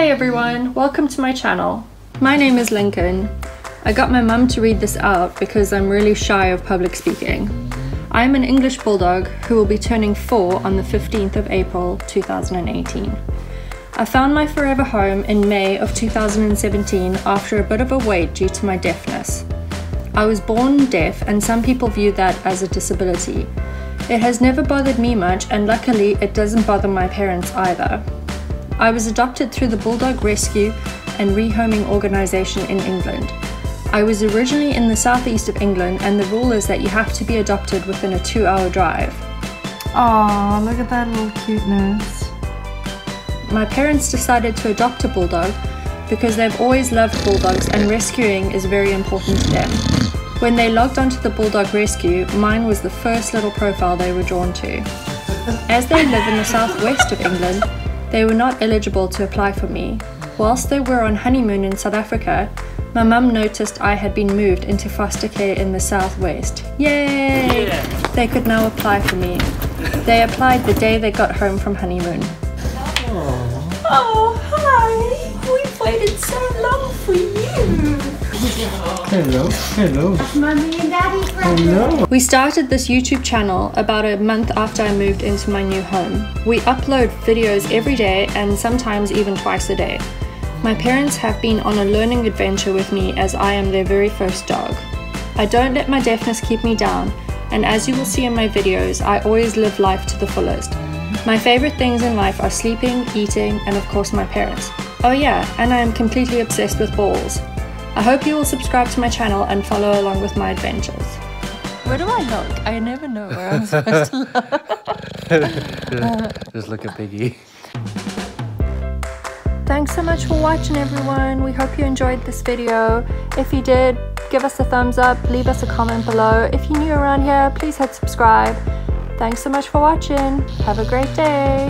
Hey everyone, welcome to my channel. My name is Lincoln. I got my mum to read this out because I'm really shy of public speaking. I am an English Bulldog who will be turning 4 on the 15th of April 2018. I found my forever home in May of 2017 after a bit of a wait due to my deafness. I was born deaf and some people view that as a disability. It has never bothered me much and luckily it doesn't bother my parents either. I was adopted through the Bulldog Rescue and Rehoming organisation in England. I was originally in the southeast of England and the rule is that you have to be adopted within a two hour drive. Oh, look at that little cuteness. My parents decided to adopt a bulldog because they've always loved bulldogs and rescuing is very important to them. When they logged onto the Bulldog Rescue, mine was the first little profile they were drawn to. As they live in the southwest of England, they were not eligible to apply for me. Whilst they were on honeymoon in South Africa, my mum noticed I had been moved into foster care in the southwest. Yay! Yeah. They could now apply for me. They applied the day they got home from honeymoon. Hello, hello. Mommy and Daddy Hello. We started this YouTube channel about a month after I moved into my new home. We upload videos every day and sometimes even twice a day. My parents have been on a learning adventure with me as I am their very first dog. I don't let my deafness keep me down, and as you will see in my videos, I always live life to the fullest. My favorite things in life are sleeping, eating, and of course my parents. Oh yeah, and I am completely obsessed with balls. I hope you will subscribe to my channel and follow along with my adventures. Where do I look? I never know where I'm supposed to look. Just look at Piggy. Thanks so much for watching everyone. We hope you enjoyed this video. If you did, give us a thumbs up, leave us a comment below. If you're new around here, please hit subscribe. Thanks so much for watching. Have a great day.